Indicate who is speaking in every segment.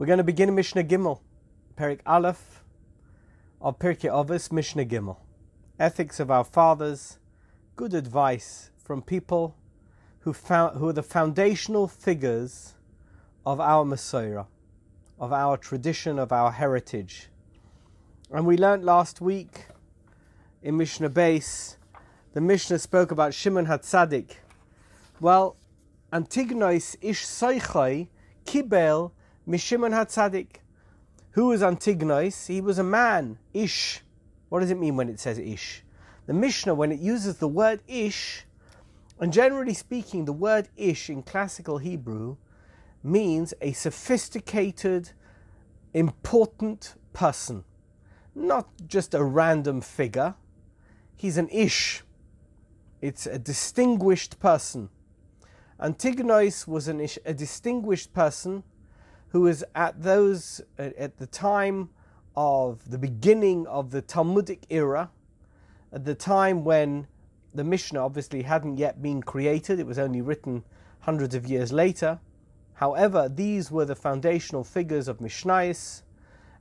Speaker 1: We're going to begin Mishnah Gimel, Perik Aleph of Pirkei Avos, Mishnah Gimel. Ethics of our fathers, good advice from people who, found, who are the foundational figures of our mesorah, of our tradition, of our heritage. And we learnt last week in Mishnah Beis, the Mishnah spoke about Shimon HaTzadik. Well, Antignois ish soichai kibel Mishimon HaTzadik. Who was Antignois? He was a man, ish. What does it mean when it says ish? The Mishnah, when it uses the word ish, and generally speaking, the word ish in classical Hebrew means a sophisticated, important person, not just a random figure. He's an ish. It's a distinguished person. Antigonus was an ish, a distinguished person who was at those uh, at the time of the beginning of the Talmudic era, at the time when the Mishnah obviously hadn't yet been created, it was only written hundreds of years later. However, these were the foundational figures of Mishnais,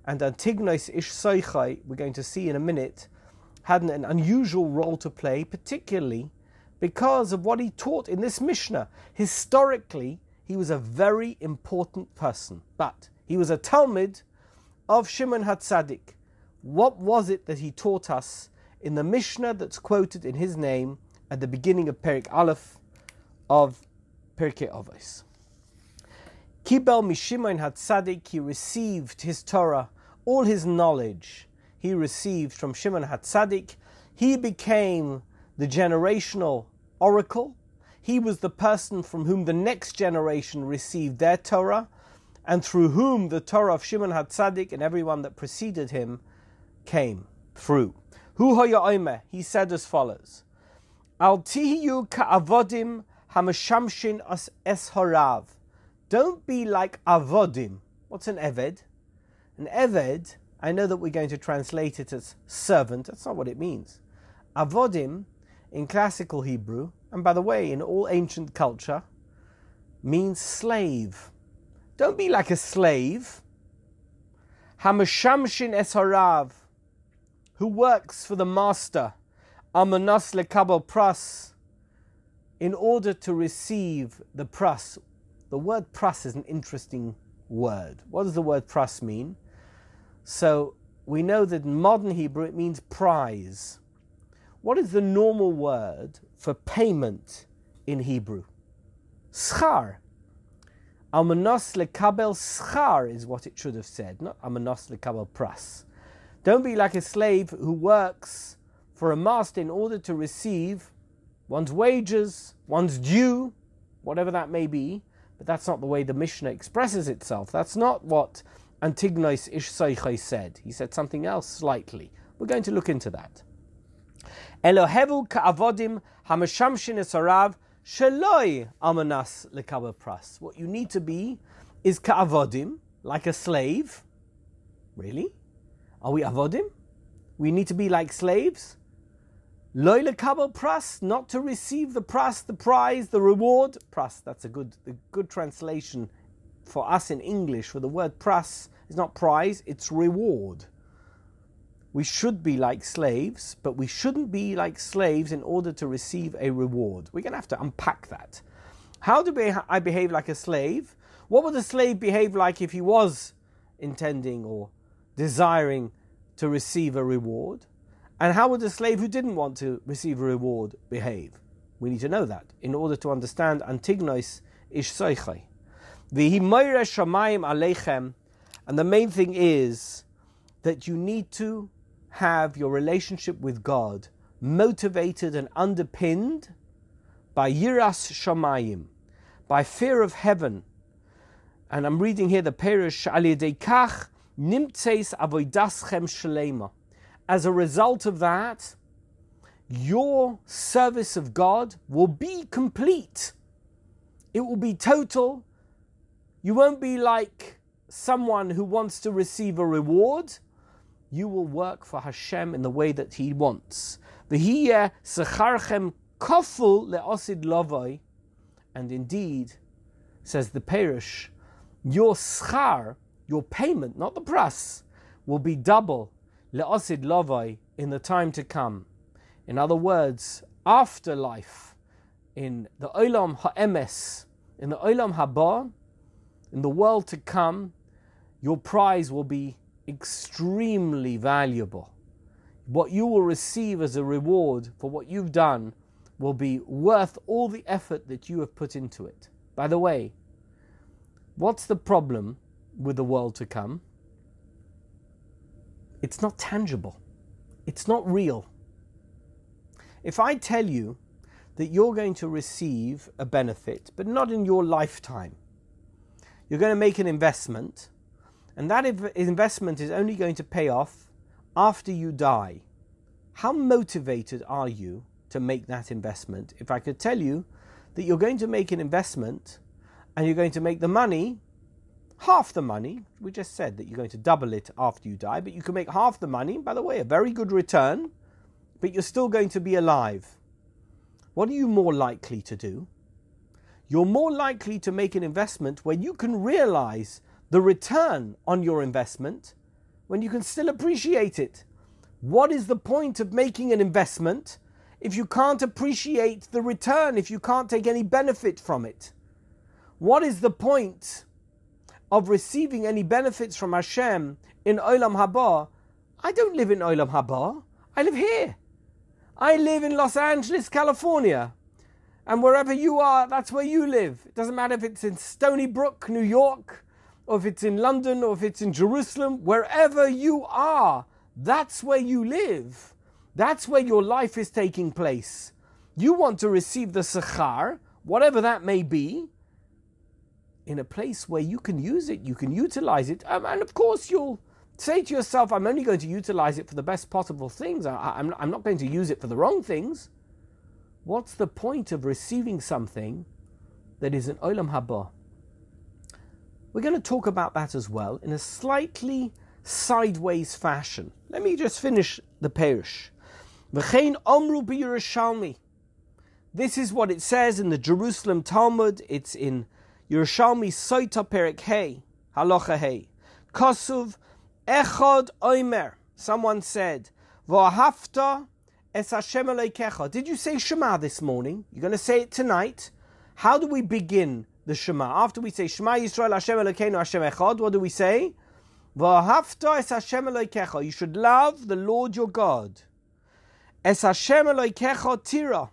Speaker 1: and Antignois Ish Soichai, we're going to see in a minute, had an unusual role to play, particularly because of what he taught in this Mishnah. Historically, he was a very important person, but he was a talmid of Shimon HaTzadik. What was it that he taught us in the Mishnah that's quoted in his name at the beginning of Perik Aleph of Pirkei Avos. Kibel Mishimon HaTzadik, he received his Torah, all his knowledge he received from Shimon HaTzadik. He became the generational oracle. He was the person from whom the next generation received their Torah, and through whom the Torah of Shimon HaTzadik and everyone that preceded him came through. Hu hoya he said as follows: Al tihiyu ka'avodim hamashamshin as horav. Don't be like avodim. What's an eved? An eved, I know that we're going to translate it as servant. That's not what it means. Avodim, in classical Hebrew, and by the way, in all ancient culture, means slave. Don't be like a slave. Hamashamshin esharav, who works for the master, Amanas lekabel pras, in order to receive the pras. The word pras is an interesting word. What does the word pras mean? So we know that in modern Hebrew it means prize. What is the normal word for payment in Hebrew? Schar. Almanos lekabel schar is what it should have said, not almanos lekabel pras. Don't be like a slave who works for a master in order to receive one's wages, one's due, whatever that may be. But that's not the way the Mishnah expresses itself. That's not what Antignois Ish said. He said something else slightly. We're going to look into that. Elohevu ka'avodim hamashamshin esarav sheloi amanas lekabel pras. What you need to be is ka'avodim, like a slave. Really? Are we avodim? We need to be like slaves? Loyle kabel pras, not to receive the pras, the prize, the reward. Pras, that's a good, a good translation for us in English for the word pras. It's not prize, it's reward. We should be like slaves, but we shouldn't be like slaves in order to receive a reward. We're going to have to unpack that. How do I behave like a slave? What would a slave behave like if he was intending or desiring to receive a reward? And how would a slave who didn't want to receive a reward behave? We need to know that in order to understand Antignois ish soichai. shamayim aleichem. And the main thing is that you need to have your relationship with God motivated and underpinned by yiras shamayim, by fear of heaven. And I'm reading here the Perish kach Nimtzeis avoidaschem shalema. As a result of that, your service of God will be complete. It will be total. You won't be like someone who wants to receive a reward. You will work for Hashem in the way that He wants. V'hiyeh secharchem koful leosid lovoi. And indeed, says the Perish, your schar your payment, not the pras, will be double le'osid lovai in the time to come. In other words, afterlife in the olam ha'emes, in the olam haba, in the world to come, your prize will be extremely valuable. What you will receive as a reward for what you've done will be worth all the effort that you have put into it. By the way, what's the problem with the world to come? It's not tangible, it's not real. If I tell you that you're going to receive a benefit, but not in your lifetime, you're going to make an investment, and that investment is only going to pay off after you die. How motivated are you to make that investment? If I could tell you that you're going to make an investment and you're going to make the money half the money. We just said that you're going to double it after you die, but you can make half the money. By the way, a very good return, but you're still going to be alive. What are you more likely to do? You're more likely to make an investment where you can realize the return on your investment, when you can still appreciate it. What is the point of making an investment if you can't appreciate the return, if you can't take any benefit from it? What is the point of receiving any benefits from Hashem in Olam Haba, I don't live in Olam Haba. I live here. I live in Los Angeles, California. And wherever you are, that's where you live. It doesn't matter if it's in Stony Brook, New York, or if it's in London, or if it's in Jerusalem. Wherever you are, that's where you live. That's where your life is taking place. You want to receive the sechar, whatever that may be, in a place where you can use it, you can utilize it, um, and of course you'll say to yourself, I'm only going to utilize it for the best possible things. I, am I'm not going to use it for the wrong things. What's the point of receiving something that is an olam haba? We're going to talk about that as well in a slightly sideways fashion. Let me just finish the perish. V'chein. This is what it says in the Jerusalem Talmud. It's in Yerushalmi Soita Perik Hey, Halacha. Kosuv Echod Oimer. Someone said, V'ahafta es Hashem. Did you say Shema this morning? You're going to say it tonight. How do we begin the Shema? After we say Shema Yisrael Hashem Elokeinu Hashem Echad, what do we say? V'ahafta es Hashem Elokecha. You should love the Lord your God. Es Hashem Elokecha tira.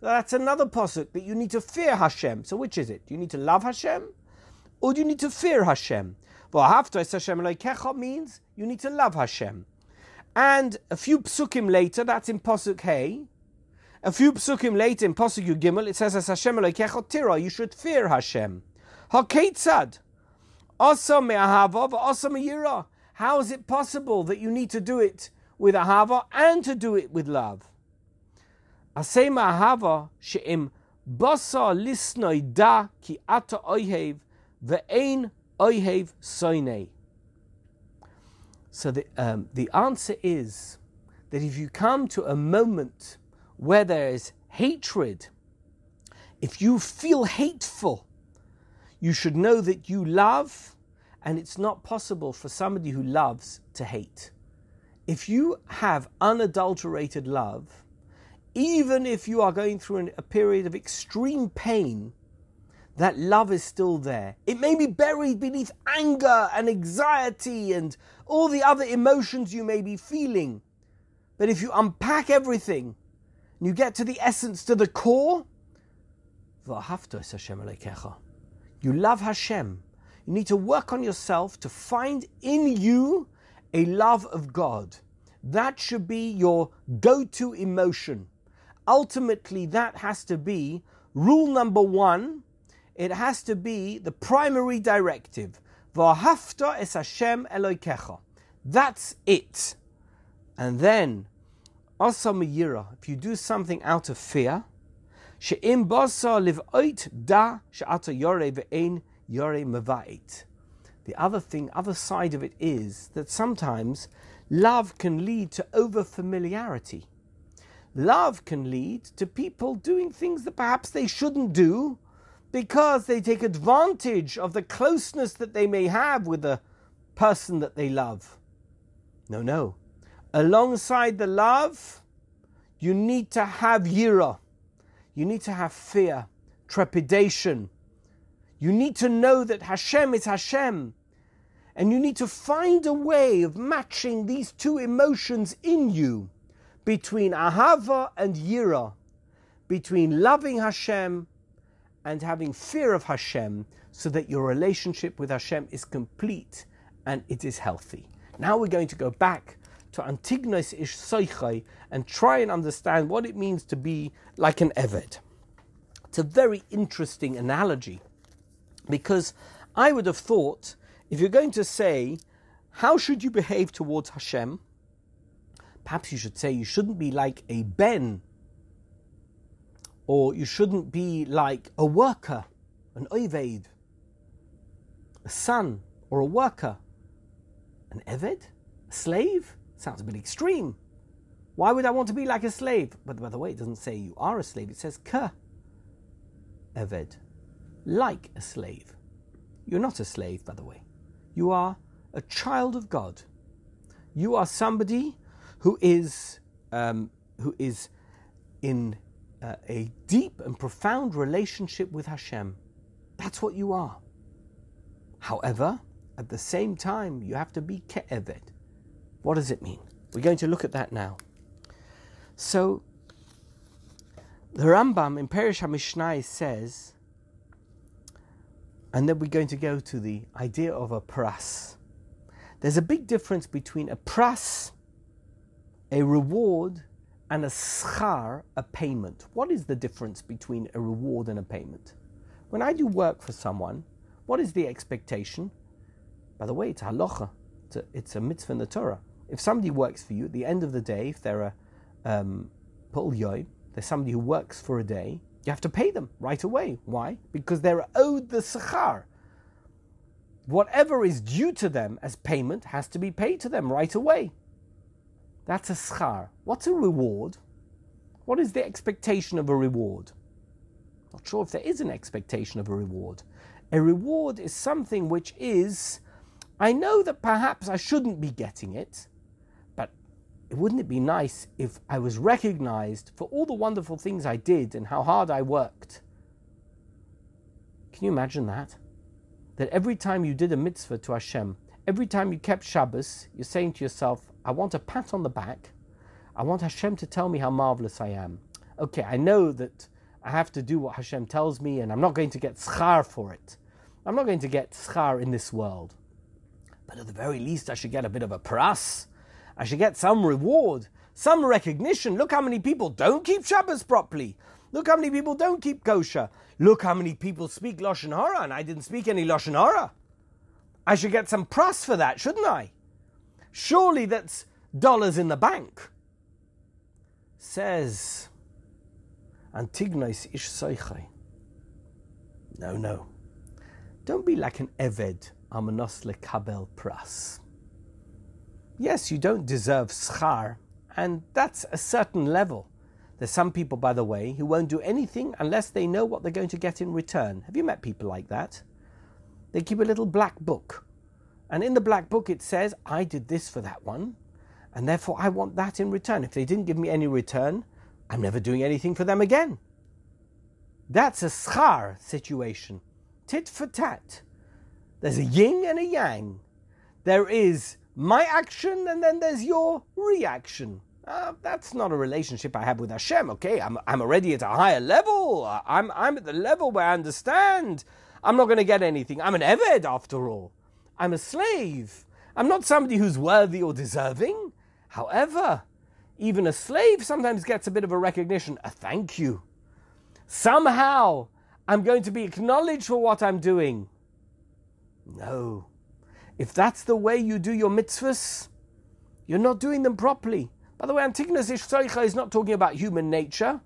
Speaker 1: That's another pasuk that you need to fear Hashem. So which is it? Do you need to love Hashem, or do you need to fear Hashem? Well, Hashem Elokecha means you need to love Hashem. And a few psukim later, that's in pasuk Hey. A few psukim later in pasuk Gimel, it says as Hashem tira. You should fear Hashem. Haketzad. Asa me'ahava v'asa me'yira. How is it possible that you need to do it with ahava and to do it with love? Asay ma'ahava she'im basa lisnoi da ki ata oihev ve'ein oihev soinei. So the, um, the answer is that if you come to a moment where there is hatred, if you feel hateful, you should know that you love, and it's not possible for somebody who loves to hate. If you have unadulterated love, even if you are going through an, a period of extreme pain, that love is still there. It may be buried beneath anger and anxiety and all the other emotions you may be feeling. But if you unpack everything and you get to the essence, to the core, you love Hashem. You need to work on yourself to find in you a love of God. That should be your go to emotion ultimately that has to be rule number one. It has to be the primary directive. That's it. And then, asa miyira, if you do something out of fear, she'im basa liv oit da she'ata yore ve'ein yore meva'it. The other thing, other side of it is that sometimes love can lead to over familiarity. Love can lead to people doing things that perhaps they shouldn't do because they take advantage of the closeness that they may have with the person that they love. No, no. Alongside the love, you need to have yira. You need to have fear, trepidation. You need to know that Hashem is Hashem. And you need to find a way of matching these two emotions in you between ahava and yira, between loving Hashem and having fear of Hashem, so that your relationship with Hashem is complete and it is healthy. Now we're going to go back to Antignos Ish Soichai and try and understand what it means to be like an Eved. It's a very interesting analogy because I would have thought if you're going to say, how should you behave towards Hashem? Perhaps you should say you shouldn't be like a Ben, or you shouldn't be like a worker, an Oived, a son or a worker, an Eved, a slave. Sounds a bit extreme. Why would I want to be like a slave? But by the way, it doesn't say you are a slave, it says ka, Eved, like a slave. You're not a slave, by the way. You are a child of God. You are somebody who is, um, who is in uh, a deep and profound relationship with Hashem. That's what you are. However, at the same time, you have to be ke'eved. What does it mean? We're going to look at that now. So, the Rambam in Perish HaMishnai says and then we're going to go to the idea of a pras. There's a big difference between a pras, a reward, and a schar, a payment. What is the difference between a reward and a payment? When I do work for someone, what is the expectation? By the way, it's halacha. It's a, it's a mitzvah in the Torah. If somebody works for you, at the end of the day, if they're a um, there's somebody who works for a day, you have to pay them right away. Why? Because they're owed the sechar. Whatever is due to them as payment has to be paid to them right away. That's a schar. What's a reward? What is the expectation of a reward? Not sure if there is an expectation of a reward. A reward is something which is, I know that perhaps I shouldn't be getting it, wouldn't it be nice if I was recognized for all the wonderful things I did and how hard I worked? Can you imagine that? That every time you did a mitzvah to Hashem, every time you kept Shabbos, you're saying to yourself, I want a pat on the back. I want Hashem to tell me how marvelous I am. Okay, I know that I have to do what Hashem tells me and I'm not going to get schar for it. I'm not going to get schar in this world. But at the very least, I should get a bit of a pras I should get some reward, some recognition. Look how many people don't keep Shabbos properly. Look how many people don't keep kosher. Look how many people speak Lashon Hara, and I didn't speak any Lashon Hara. I should get some pras for that, shouldn't I? Surely that's dollars in the bank. Says Antignos Ish Seichai. No, no. Don't be like an Eved, Amanos Lekabel Pras. Yes, you don't deserve schar, and that's a certain level. There's some people, by the way, who won't do anything unless they know what they're going to get in return. Have you met people like that? They keep a little black book, and in the black book it says, I did this for that one, and therefore I want that in return. If they didn't give me any return, I'm never doing anything for them again. That's a schar situation. Tit for tat. There's a yin and a yang. There is my action and then there's your reaction. Uh, that's not a relationship I have with Hashem, okay? I'm, I'm already at a higher level. I'm, I'm at the level where I understand I'm not going to get anything. I'm an Eved after all. I'm a slave. I'm not somebody who's worthy or deserving. However, even a slave sometimes gets a bit of a recognition, a thank you. Somehow, I'm going to be acknowledged for what I'm doing. No. If that's the way you do your mitzvahs, you're not doing them properly. By the way, Antignos Ishtoicha is not talking about human nature.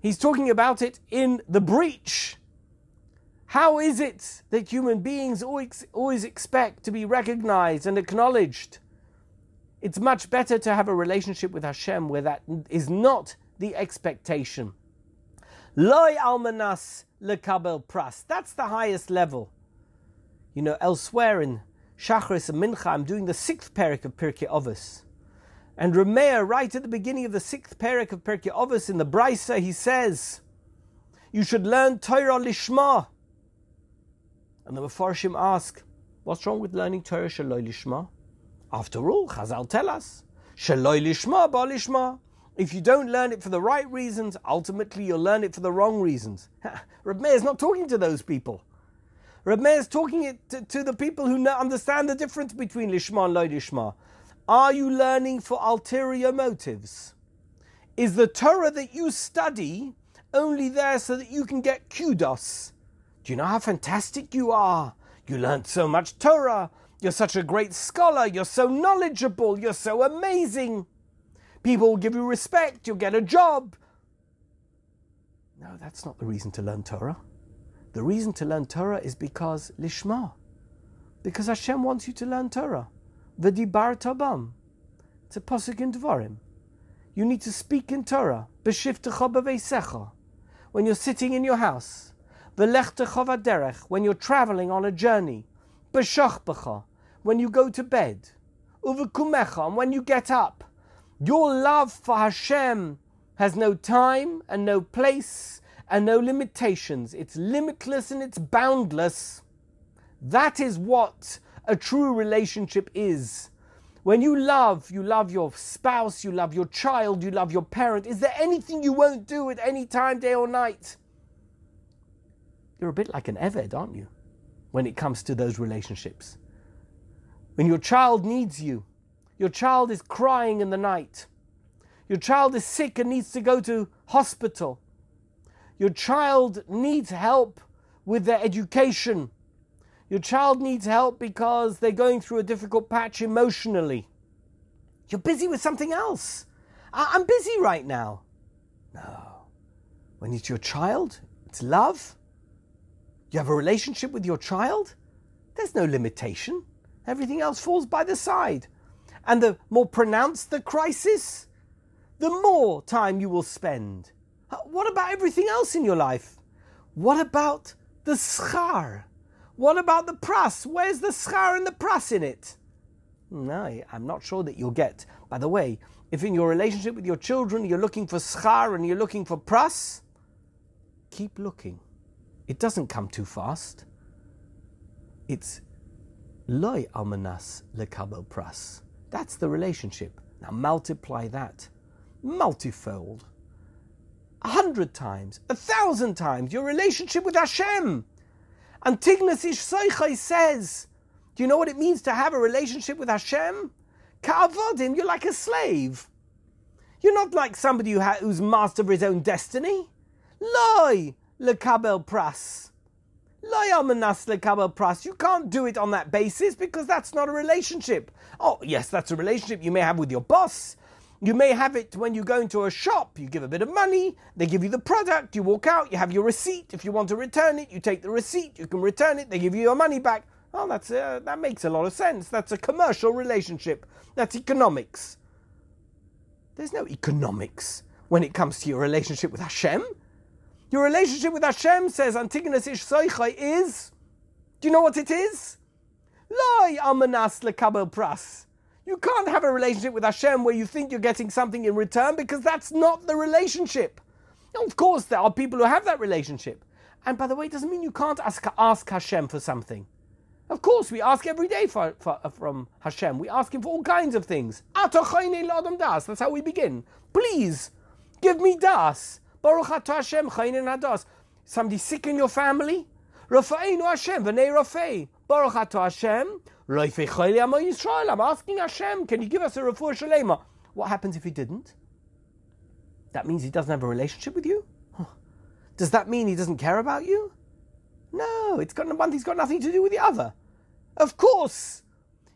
Speaker 1: He's talking about it in the breach. How is it that human beings always, always expect to be recognized and acknowledged? It's much better to have a relationship with Hashem where that is not the expectation. Loi almanas lekabel pras. That's the highest level. You know, elsewhere in Shachris and Mincha, I'm doing the sixth parak of Pirkei Avos. And Rameir, right at the beginning of the sixth parak of Pirkei Avos in the Brisa, he says, you should learn Torah Lishma. And the Mefarshim ask, what's wrong with learning Torah Shaloi Lishma? After all, Chazal tell us, Shaloi Lishma Ba Lishma. If you don't learn it for the right reasons, ultimately you'll learn it for the wrong reasons. Reb is not talking to those people. Reb Meir is talking it to, to, the people who understand the difference between Lishma and Lo Lishma. Are you learning for ulterior motives? Is the Torah that you study only there so that you can get kudos? Do you know how fantastic you are? You learned so much Torah. You're such a great scholar. You're so knowledgeable. You're so amazing. People will give you respect, you'll get a job. No, that's not the reason to learn Torah. The reason to learn Torah is because Lishma. Because Hashem wants you to learn Torah. V'dibar tabam. It's a posuk in Dvarim. You need to speak in Torah. B'veisecha. When you're sitting in your house. V'lechtecha v'derech. When you're traveling on a journey. B'shachbecha. When you go to bed. Uv'kumecha. And when you get up. Your love for Hashem has no time and no place and no limitations. It's limitless and it's boundless. That is what a true relationship is. When you love, you love your spouse, you love your child, you love your parent. Is there anything you won't do at any time, day or night? You're a bit like an Eved, aren't you? When it comes to those relationships. When your child needs you, your child is crying in the night. Your child is sick and needs to go to hospital. Your child needs help with their education. Your child needs help because they're going through a difficult patch emotionally. You're busy with something else. I- am busy right now. No. When it's your child, it's love. You have a relationship with your child, there's no limitation. Everything else falls by the side and the more pronounced the crisis, the more time you will spend. What about everything else in your life? What about the schar? What about the pras? Where's the schar and the pras in it? Hmm, no, I'm not sure that you'll get. By the way, if in your relationship with your children you're looking for schar and you're looking for pras, keep looking. It doesn't come too fast. It's loy almanas lekabel pras. That's the relationship. Now multiply that multifold. A hundred times, a thousand times, your relationship with Hashem. Antigonus Ish says, Do you know what it means to have a relationship with Hashem? Ka'avodim, you're like a slave. You're not like somebody who ha- who's master of his own destiny. Loi, lekabel pras. Loi amanas lekabel pras. You can't do it on that basis because that's not a relationship. Oh, yes, that's a relationship you may have with your boss. You may have it when you go into a shop, you give a bit of money, they give you the product, you walk out, you have your receipt. If you want to return it, you take the receipt, you can return it, they give you your money back. Oh, that's uh, that makes a lot of sense. That's a commercial relationship. That's economics. There's no economics when it comes to your relationship with Hashem. Your relationship with Hashem, says Antigonus Ish is, do you know what it is? Loi amanas lekabel pras. You can't have a relationship with Hashem where you think you're getting something in return because that's not the relationship. Of course, there are people who have that relationship. And by the way, it doesn't mean you can't ask, ask Hashem for something. Of course, we ask every day for, for, uh, from Hashem. We ask Him for all kinds of things. That's how we begin. Please, give me das. Hashem. Somebody sick in your family? Rafa'inu Hashem v'nei rafei. Baruch Hashem. I'm asking Hashem, can you give us a refuah shalema? What happens if he didn't? That means he doesn't have a relationship with you? Does that mean he doesn't care about you? No, it's got one thing's got nothing to do with the other. Of course,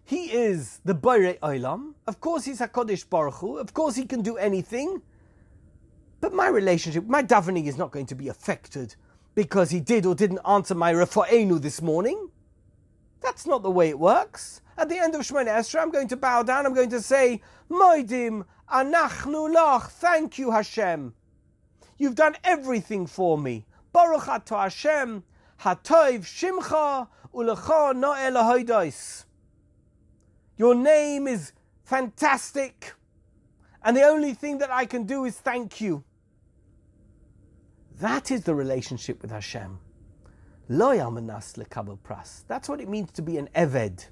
Speaker 1: he is the Borei Olam. Of course, he's Hakadosh Baruch Hu. Of course, he can do anything. But my relationship, my davening is not going to be affected because he did or didn't answer my refo'enu this morning. That's not the way it works. At the end of Shemona Esrei, I'm going to bow down. I'm going to say, Moidim, anachnu lach, thank you, Hashem. You've done everything for me. Baruch atah Hashem, hatoiv shimcha, ulecha no'el Your name is fantastic. And the only thing that I can do is thank you. That is the relationship with Hashem. Lo yamanas lekabel pras. That's what it means to be an Eved.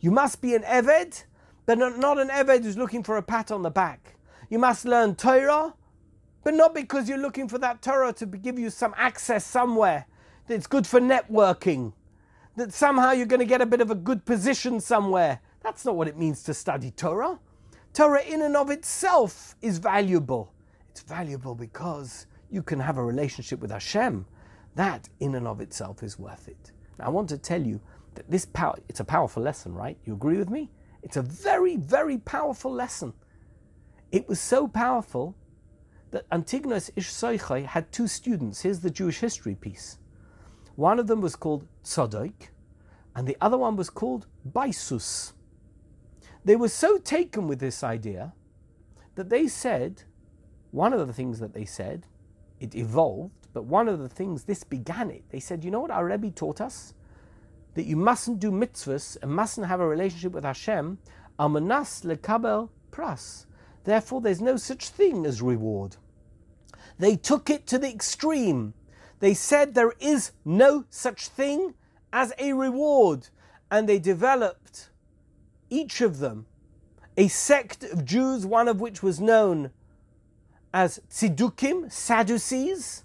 Speaker 1: You must be an Eved, but not an Eved who's looking for a pat on the back. You must learn Torah, but not because you're looking for that Torah to give you some access somewhere. That's good for networking. That somehow you're going to get a bit of a good position somewhere. That's not what it means to study Torah. Torah in and of itself is valuable. It's valuable because you can have a relationship with Hashem. That in and of itself is worth it. Now I want to tell you that this power it's a powerful lesson, right? You agree with me? It's a very, very powerful lesson. It was so powerful that Antigonus Ishsoichai had two students. Here's the Jewish history piece. One of them was called Tzadok, and the other one was called Baisus. They were so taken with this idea that they said, one of the things that they said, it evolved, but one of the things, this began it. They said, you know what our Rebbe taught us? That you mustn't do mitzvahs and mustn't have a relationship with Hashem, amanas lekabel pras. Therefore, there's no such thing as reward. They took it to the extreme. They said there is no such thing as a reward. And they developed, each of them, a sect of Jews, one of which was known as Tzidukim, Sadducees,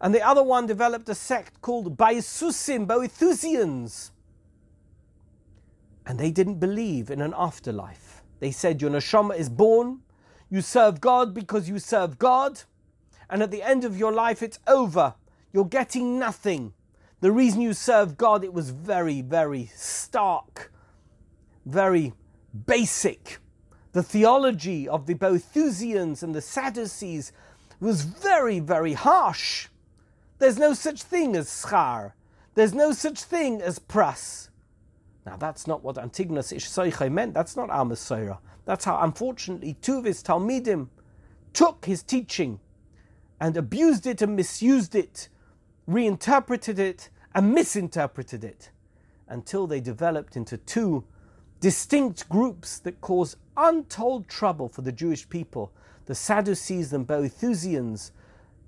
Speaker 1: and the other one developed a sect called Baisusim, Boethusians. And they didn't believe in an afterlife. They said your neshama is born, you serve God because you serve God, and at the end of your life it's over. You're getting nothing. The reason you serve God, it was very, very stark, very basic. The theology of the Boethusians and the Sadducees was very, very harsh. There's no such thing as schar. There's no such thing as pras. Now that's not what Antigonus Ishsoiche meant. That's not our mesorah. That's how, unfortunately, two of his Talmidim took his teaching and abused it and misused it, reinterpreted it and misinterpreted it until they developed into two distinct groups that cause untold trouble for the Jewish people. The Sadducees and Boethusians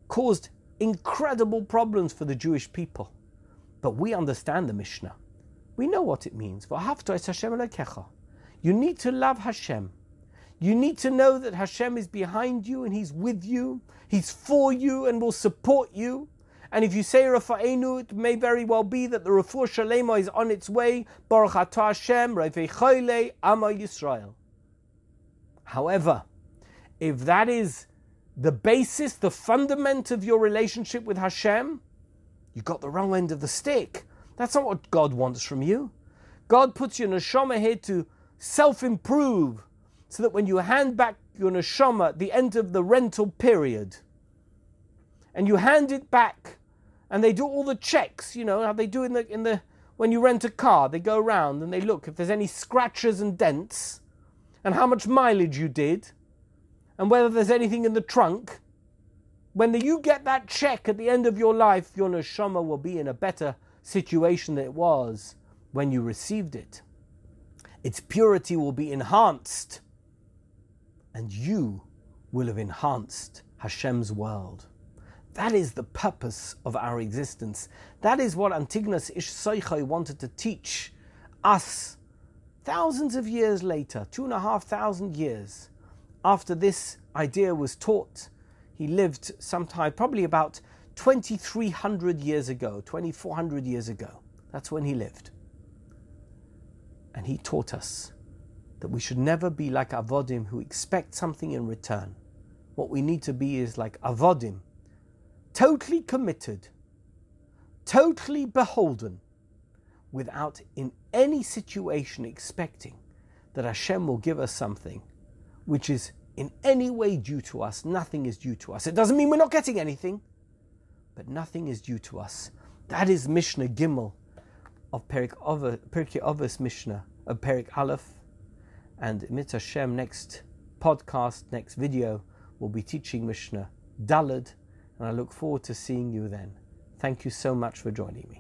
Speaker 1: caused incredible problems for the Jewish people. But we understand the Mishnah. We know what it means. You need to love Hashem. You need to know that Hashem is behind you and He's with you. He's for you and will support you. And if you say Rafa'enu, it may very well be that the Refuah Shalema is on its way. Baruch Atah Hashem, Rafei Ama Yisrael. However, if that is the basis, the fundament of your relationship with Hashem, you got the wrong end of the stick. That's not what God wants from you. God puts your neshama here to self improve so that when you hand back your neshama at the end of the rental period and you hand it back and they do all the checks, you know, how they do in the, in the when you rent a car, they go around and they look if there's any scratches and dents and how much mileage you did and whether there's anything in the trunk, when you get that check at the end of your life, your neshama will be in a better situation than it was when you received it. Its purity will be enhanced, and you will have enhanced Hashem's world. That is the purpose of our existence. That is what Antigonus Ishsoichai wanted to teach us thousands of years later, two and a half thousand years after this idea was taught, he lived sometime, probably about 2300 years ago, 2400 years ago. That's when he lived. And he taught us that we should never be like Avodim who expect something in return. What we need to be is like Avodim, totally committed, totally beholden, without in any situation expecting that Hashem will give us something which is in any way due to us. Nothing is due to us. It doesn't mean we're not getting anything, but nothing is due to us. That is Mishnah Gimel of Perik Avos Mishnah of Perik Aleph. And Mit Hashem, next podcast, next video, will be teaching Mishnah Dalad, and I look forward to seeing you then. Thank you so much for joining me.